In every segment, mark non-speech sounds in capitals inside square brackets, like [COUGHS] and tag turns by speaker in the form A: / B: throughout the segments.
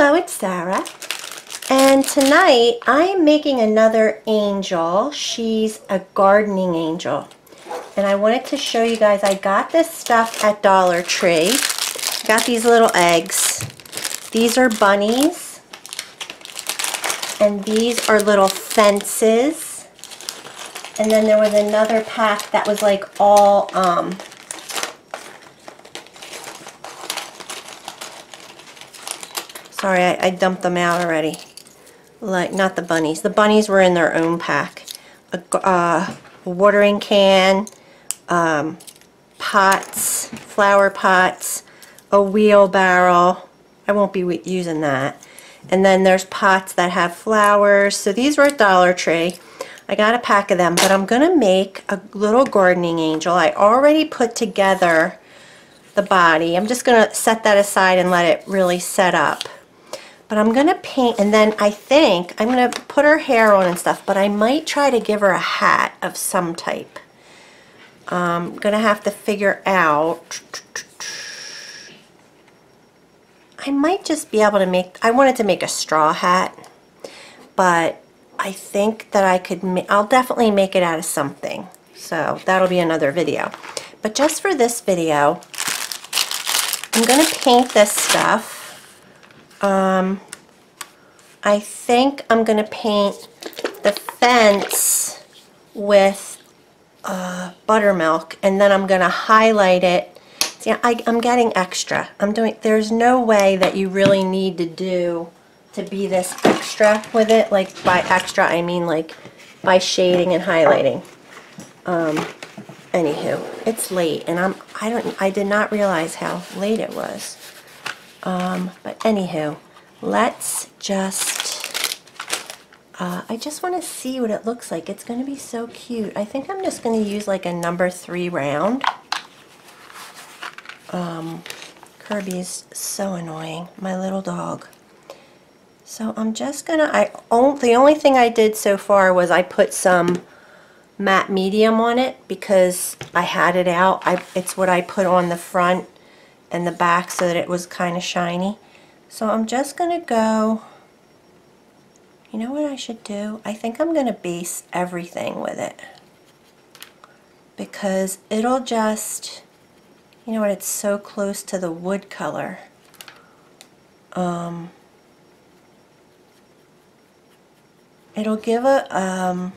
A: Hello, it's Sara. And tonight I am making another angel. She's a gardening angel. And I wanted to show you guys, I got this stuff at Dollar Tree. Got these little eggs. These are bunnies. And these are little fences. And then there was another pack that was like all um, Sorry, I, I, dumped them out already. Like, not the bunnies. The bunnies were in their own pack. A, uh, a watering can, um, pots, flower pots, a wheelbarrow. I won't be using that. And then there's pots that have flowers. So these were at Dollar Tree. I got a pack of them, but I'm going to make a little gardening angel. I already put together the body. I'm just going to set that aside and let it really set up. But I'm going to paint, and then I think I'm going to put her hair on and stuff, but I might try to give her a hat of some type. Um, I'm going to have to figure out... I might just be able to make, I wanted to make a straw hat, but I think that I could, I'll definitely make it out of something. So that'll be another video. But just for this video, I'm going to paint this stuff um, I think I'm going to paint the fence with uh, buttermilk and then I'm going to highlight it. See, I, I'm getting extra. I'm doing, there's no way that you really need to do to be this extra with it. Like by extra, I mean like by shading and highlighting. Um, anywho, it's late and I'm, I don't, I did not realize how late it was. Um, but anywho, let's just, uh, I just want to see what it looks like. It's going to be so cute. I think I'm just going to use like a number three round. Um, Kirby's so annoying, my little dog. So I'm just going to, I the only thing I did so far was I put some matte medium on it because I had it out. I, it's what I put on the front and the back so that it was kind of shiny. So I'm just going to go, you know what I should do? I think I'm going to base everything with it. Because it'll just, you know what, it's so close to the wood color. Um, it'll give a um,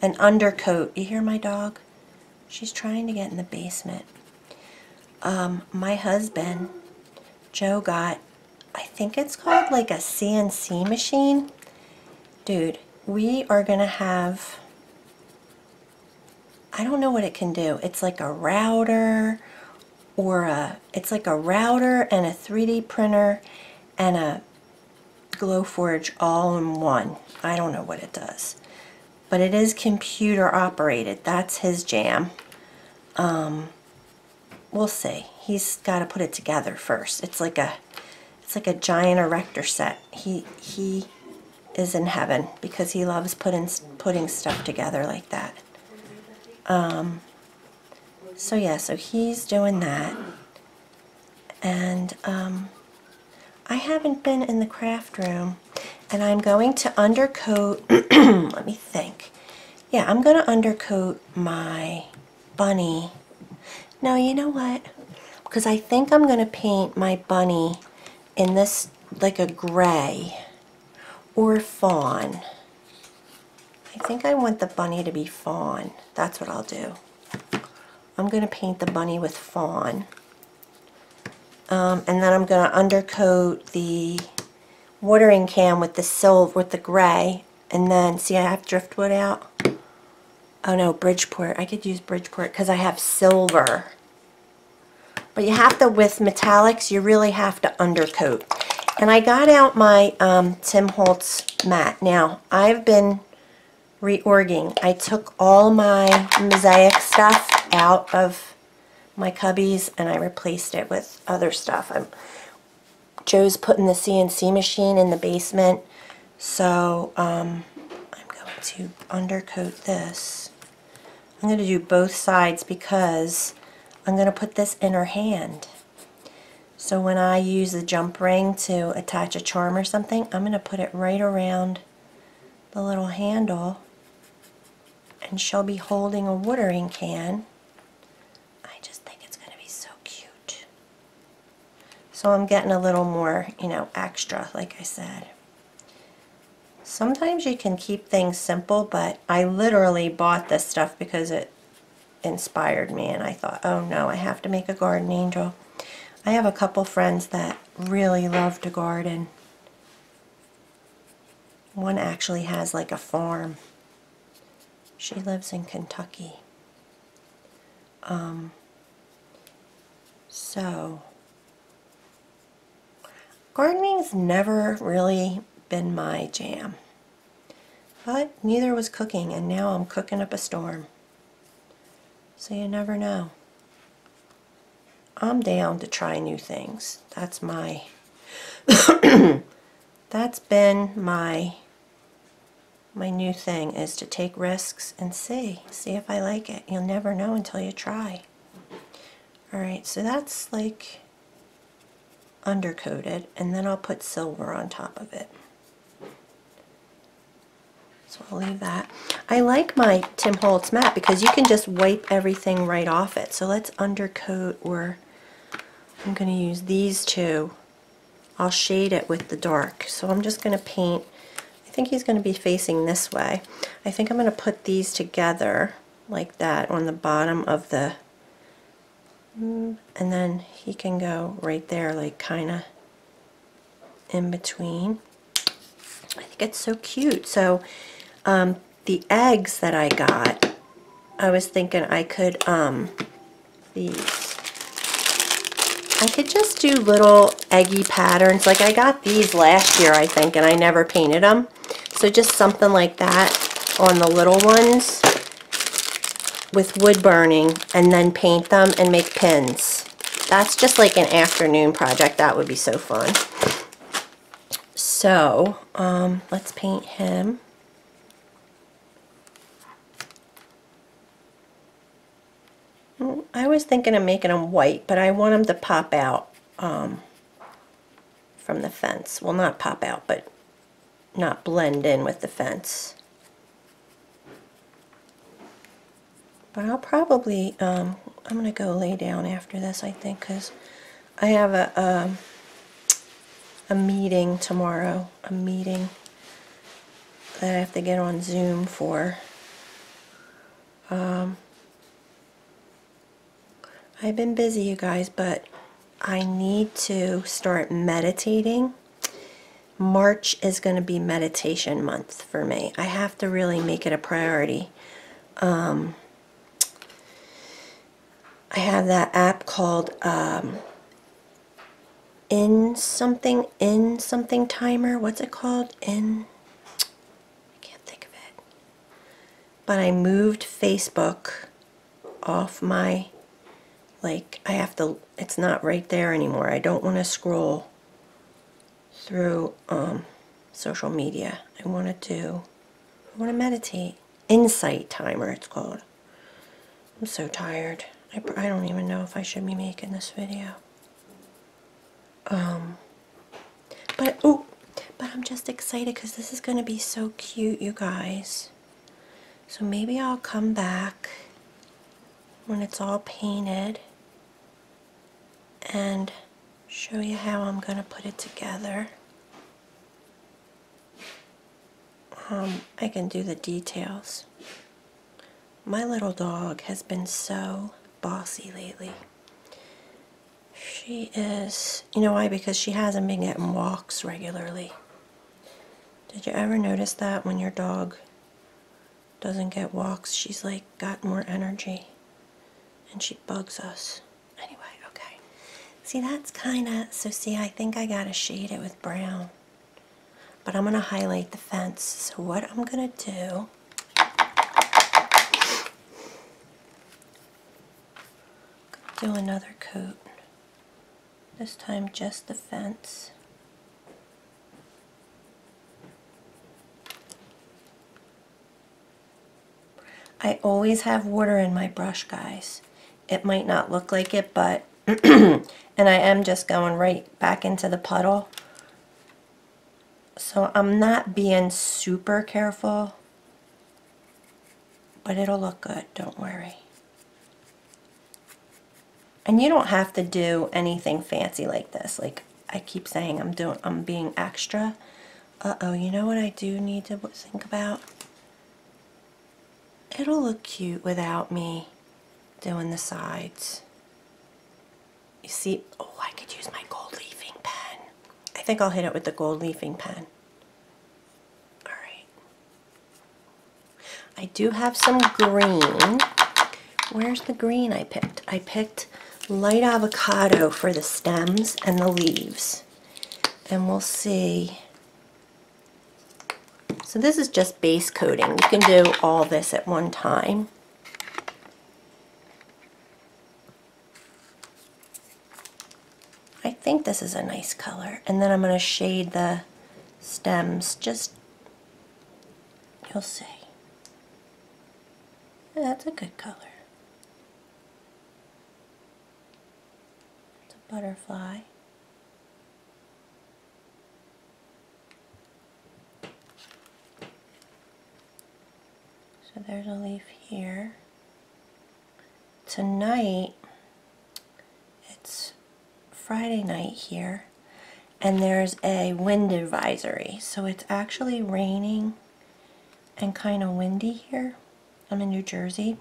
A: an undercoat. You hear my dog? She's trying to get in the basement um, my husband, Joe, got, I think it's called like a CNC machine. Dude, we are going to have, I don't know what it can do. It's like a router or a, it's like a router and a 3D printer and a Glowforge all in one. I don't know what it does. But it is computer operated. That's his jam. Um, we'll see. He's got to put it together first. It's like a it's like a giant erector set. He he is in heaven because he loves putting putting stuff together like that. Um, so yeah, so he's doing that. And um, I haven't been in the craft room and I'm going to undercoat, [CLEARS THROAT] let me think. Yeah, I'm going to undercoat my bunny now, you know what? Because I think I'm going to paint my bunny in this, like a gray or fawn. I think I want the bunny to be fawn. That's what I'll do. I'm going to paint the bunny with fawn. Um, and then I'm going to undercoat the watering can with the silver, with the gray. And then, see I have driftwood out? Oh no, Bridgeport. I could use Bridgeport because I have silver. But you have to, with metallics, you really have to undercoat. And I got out my um, Tim Holtz mat. Now, I've been reorging. I took all my mosaic stuff out of my cubbies and I replaced it with other stuff. I'm, Joe's putting the CNC machine in the basement. So um, I'm going to undercoat this. I'm going to do both sides because I'm going to put this in her hand. So when I use the jump ring to attach a charm or something, I'm going to put it right around the little handle and she'll be holding a watering can. I just think it's going to be so cute. So I'm getting a little more, you know, extra, like I said. Sometimes you can keep things simple, but I literally bought this stuff because it inspired me and I thought, oh no, I have to make a garden angel. I have a couple friends that really love to garden. One actually has like a farm. She lives in Kentucky. Um, so, gardening's never really been my jam. But neither was cooking, and now I'm cooking up a storm. So you never know. I'm down to try new things. That's my, [COUGHS] that's been my my new thing is to take risks and see. See if I like it. You'll never know until you try. Alright, so that's like undercoated and then I'll put silver on top of it. So I'll leave that. I like my Tim Holtz mat because you can just wipe everything right off it. So let's undercoat or I'm going to use these two. I'll shade it with the dark. So I'm just going to paint I think he's going to be facing this way. I think I'm going to put these together like that on the bottom of the and then he can go right there like kind of in between. I think it's so cute. So um, the eggs that I got, I was thinking I could, um, these, I could just do little eggy patterns. Like I got these last year, I think, and I never painted them. So just something like that on the little ones with wood burning and then paint them and make pins. That's just like an afternoon project. That would be so fun. So, um, let's paint him. I was thinking of making them white, but I want them to pop out um, from the fence. Well, not pop out, but not blend in with the fence. But I'll probably, um, I'm going to go lay down after this, I think, because I have a, a, um, a meeting tomorrow, a meeting that I have to get on Zoom for. Um, I've been busy, you guys, but I need to start meditating March is going to be meditation month for me. I have to really make it a priority. Um, I have that app called um, In Something, In Something Timer. What's it called? In, I can't think of it. But I moved Facebook off my, like, I have to, it's not right there anymore. I don't want to scroll through um, social media. I want to do, I want to meditate. Insight timer, it's called. I'm so tired. I, I don't even know if I should be making this video. Um, but, oh, but I'm just excited because this is going to be so cute, you guys. So maybe I'll come back when it's all painted and show you how I'm going to put it together. um, I can do the details. My little dog has been so bossy lately. She is, you know why? Because she hasn't been getting walks regularly. Did you ever notice that when your dog doesn't get walks, she's like got more energy and she bugs us. See, that's kind of, so see, I think I got to shade it with brown but I'm going to highlight the fence. So what I'm going to do do another coat. This time just the fence. I always have water in my brush, guys. It might not look like it, but and I am just going right back into the puddle. So I'm not being super careful, but it'll look good, don't worry. And you don't have to do anything fancy like this. Like I keep saying I'm doing I'm being extra. Uh-oh, you know what I do need to think about? It'll look cute without me doing the sides. You see, oh, I could use my gold leafing pen. I think I'll hit it with the gold leafing pen. All right. I do have some green. Where's the green I picked? I picked light avocado for the stems and the leaves. And we'll see. So this is just base coating. You can do all this at one time. I think this is a nice color. And then I'm going to shade the stems. Just, you'll see. Yeah, that's a good color. It's a butterfly. So there's a leaf here. Tonight, Friday night here, and there's a wind advisory. So it's actually raining and kind of windy here. I'm in New Jersey,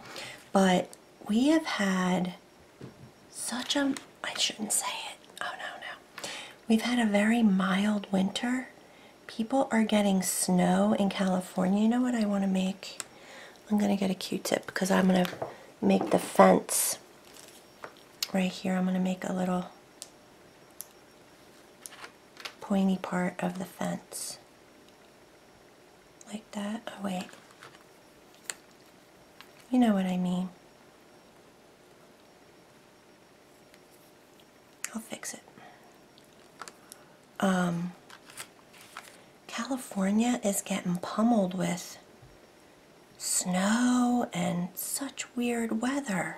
A: but we have had such a, I shouldn't say it, oh no, no. We've had a very mild winter. People are getting snow in California. You know what I want to make? I'm going to get a Q-tip because I'm going to make the fence right here. I'm going to make a little pointy part of the fence. Like that. Oh, wait. You know what I mean. I'll fix it. Um, California is getting pummeled with snow and such weird weather.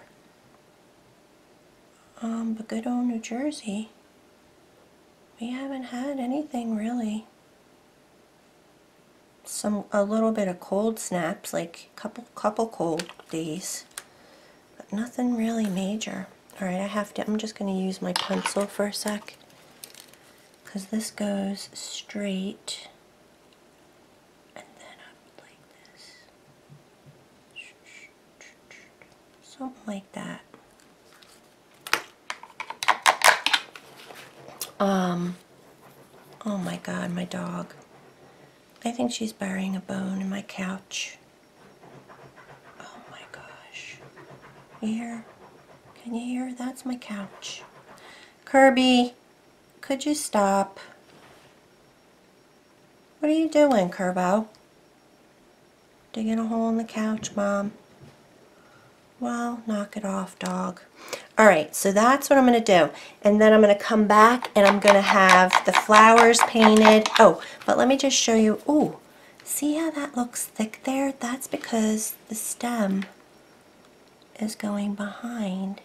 A: Um, but good old New Jersey we haven't had anything really. Some a little bit of cold snaps, like couple couple cold days, but nothing really major. All right, I have to. I'm just going to use my pencil for a sec because this goes straight, and then up like this, something like that. Um, oh my god, my dog. I think she's burying a bone in my couch. Oh my gosh. You hear? Can you hear? That's my couch. Kirby, could you stop? What are you doing, Kerbo? Digging a hole in the couch, Mom. Well, knock it off, dog. All right, so that's what I'm going to do. And then I'm going to come back and I'm going to have the flowers painted. Oh, but let me just show you. Ooh, see how that looks thick there? That's because the stem is going behind.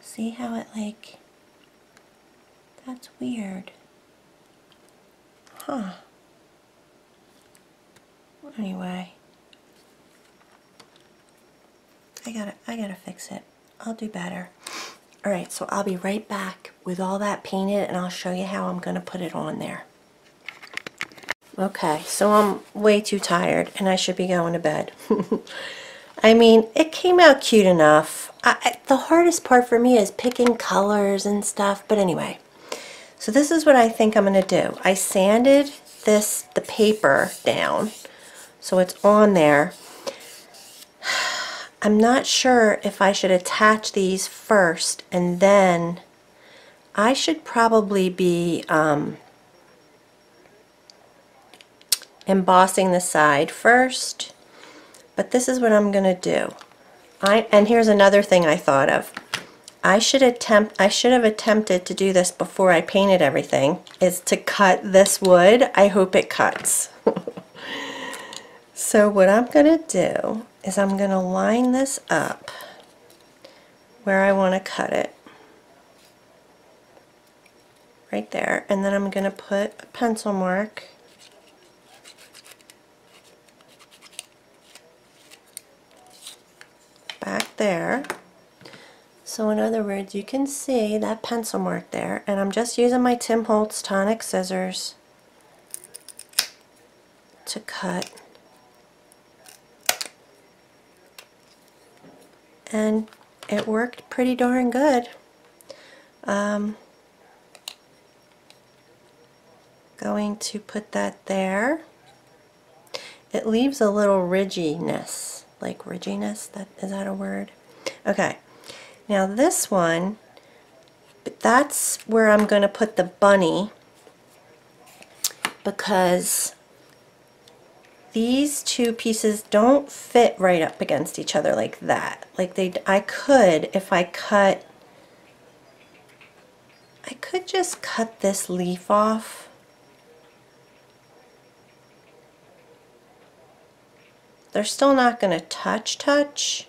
A: See how it like, that's weird. Huh. Anyway. I gotta, I gotta fix it. I'll do better. Alright, so I'll be right back with all that painted and I'll show you how I'm gonna put it on there. Okay, so I'm way too tired and I should be going to bed. [LAUGHS] I mean, it came out cute enough. I, the hardest part for me is picking colors and stuff, but anyway. So this is what I think I'm going to do. I sanded this, the paper down, so it's on there. I'm not sure if I should attach these first and then I should probably be um, embossing the side first but this is what I'm gonna do. I and here's another thing I thought of. I should attempt I should have attempted to do this before I painted everything is to cut this wood. I hope it cuts. [LAUGHS] So what I'm gonna do is I'm going to line this up where I want to cut it. Right there. And then I'm going to put a pencil mark back there. So in other words, you can see that pencil mark there, and I'm just using my Tim Holtz tonic scissors to cut. And it worked pretty darn good. Um, going to put that there. It leaves a little ridginess, like ridginess, that, is that a word? Okay, now this one, that's where I'm going to put the bunny because these two pieces don't fit right up against each other like that. Like they, I could, if I cut, I could just cut this leaf off. They're still not going to touch touch,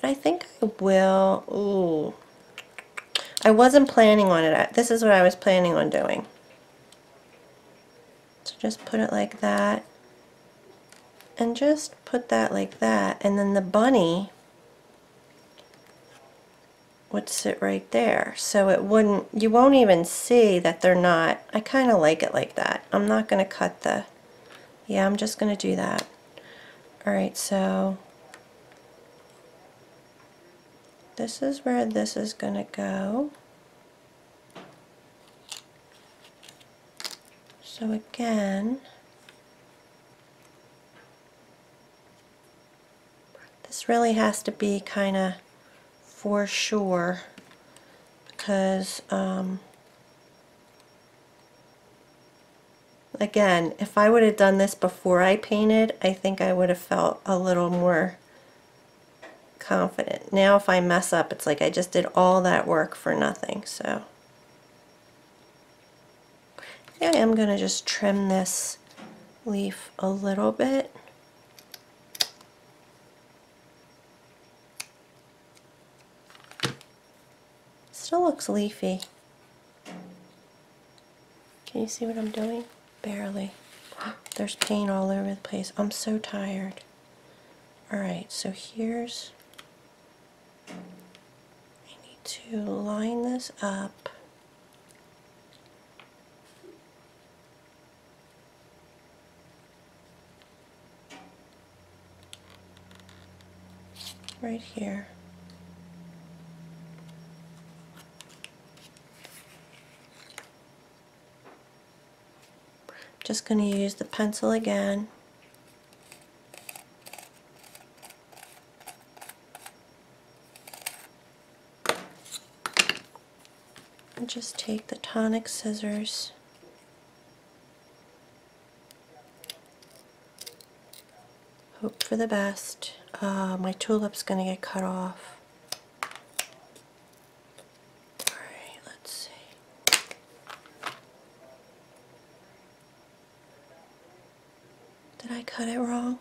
A: but I think I will. Ooh. I wasn't planning on it. This is what I was planning on doing. So just put it like that and just put that like that and then the bunny would sit right there. So it wouldn't you won't even see that they're not I kind of like it like that. I'm not going to cut the yeah I'm just going to do that. Alright so this is where this is going to go. So again This really has to be kind of for sure because um, again if I would have done this before I painted I think I would have felt a little more confident. Now if I mess up it's like I just did all that work for nothing so I am going to just trim this leaf a little bit Still looks leafy. Can you see what I'm doing? Barely. [GASPS] There's paint all over the place. I'm so tired. Alright, so here's... I need to line this up. Right here. Just going to use the pencil again. And just take the tonic scissors hope for the best. Uh, my tulip's going to get cut off. Did I cut it wrong?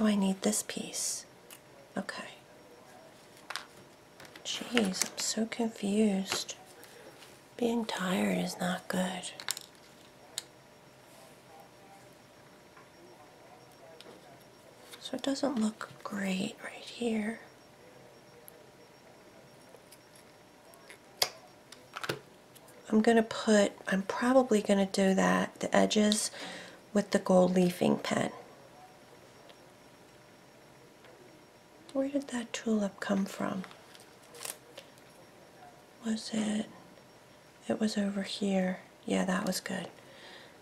A: Oh, I need this piece. Okay. Jeez, I'm so confused. Being tired is not good. So it doesn't look great right here. I'm going to put, I'm probably going to do that, the edges with the gold leafing pen. Where did that tulip come from? Was it? It was over here. Yeah, that was good.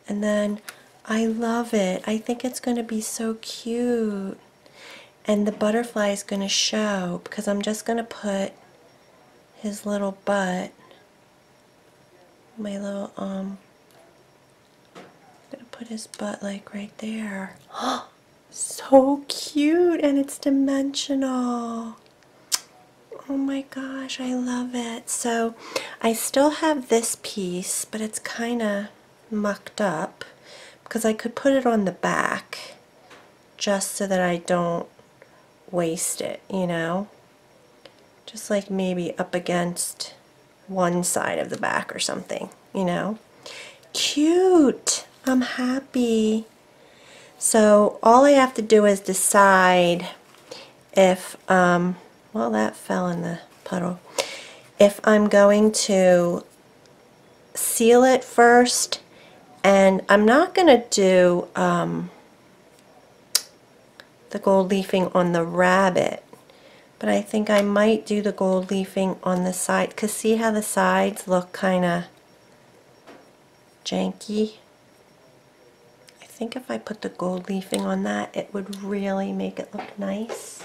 A: And then I love it. I think it's going to be so cute. And the butterfly is going to show because I'm just going to put his little butt, my little um, put his butt like right there. Oh, [GASPS] so cute and it's dimensional. Oh my gosh, I love it. So I still have this piece, but it's kind of mucked up because I could put it on the back just so that I don't waste it, you know. Just like maybe up against one side of the back or something, you know? Cute! I'm happy. So all I have to do is decide if, um, well that fell in the puddle, if I'm going to seal it first and I'm not going to do um, the gold leafing on the rabbit but I think I might do the gold leafing on the side because see how the sides look kind of janky think if I put the gold leafing on that it would really make it look nice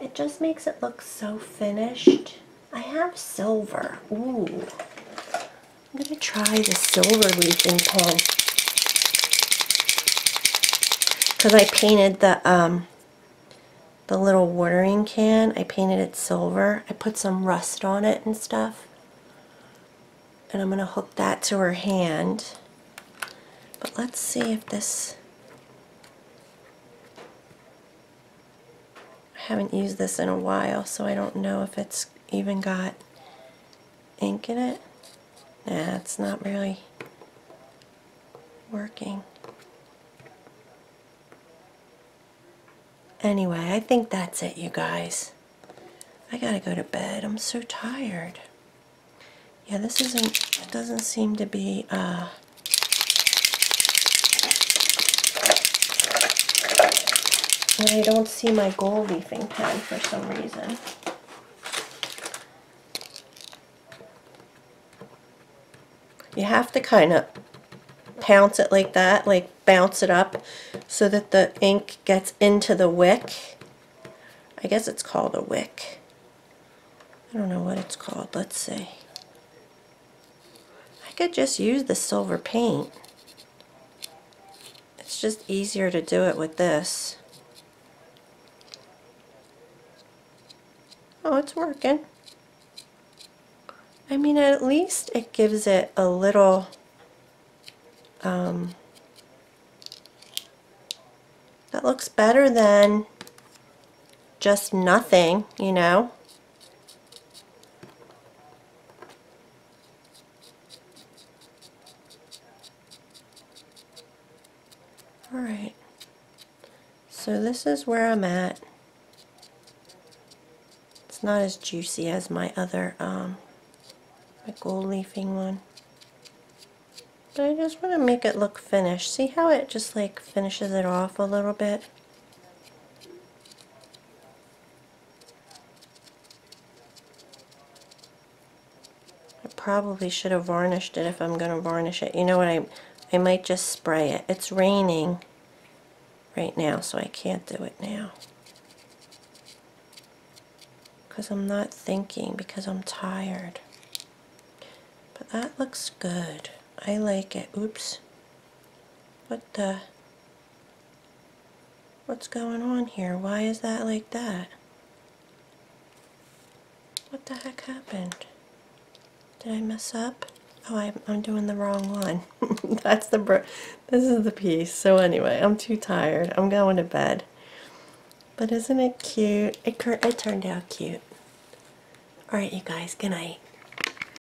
A: it just makes it look so finished I have silver ooh I'm going to try the silver leafing pen because I painted the um, the little watering can. I painted it silver. I put some rust on it and stuff. And I'm going to hook that to her hand. But let's see if this... I haven't used this in a while, so I don't know if it's even got ink in it. Nah, it's not really working. Anyway, I think that's it, you guys. I gotta go to bed. I'm so tired. Yeah, this isn't, it doesn't seem to be, uh, I don't see my gold leafing pen for some reason. You have to kind of pounce it like that, like bounce it up so that the ink gets into the wick. I guess it's called a wick. I don't know what it's called. Let's see. I could just use the silver paint. It's just easier to do it with this. Oh, it's working. I mean, at least it gives it a little um, that looks better than just nothing, you know. Alright, so this is where I'm at. Not as juicy as my other, um, my gold leafing one. But I just want to make it look finished. See how it just like finishes it off a little bit? I probably should have varnished it if I'm going to varnish it. You know what, I, I might just spray it. It's raining right now, so I can't do it now. Because I'm not thinking, because I'm tired. But that looks good. I like it. Oops. What the? What's going on here? Why is that like that? What the heck happened? Did I mess up? Oh, I'm, I'm doing the wrong one. [LAUGHS] That's the, this is the piece. So anyway, I'm too tired. I'm going to bed. But isn't it cute? It, it turned out cute. Alright, you guys, good night.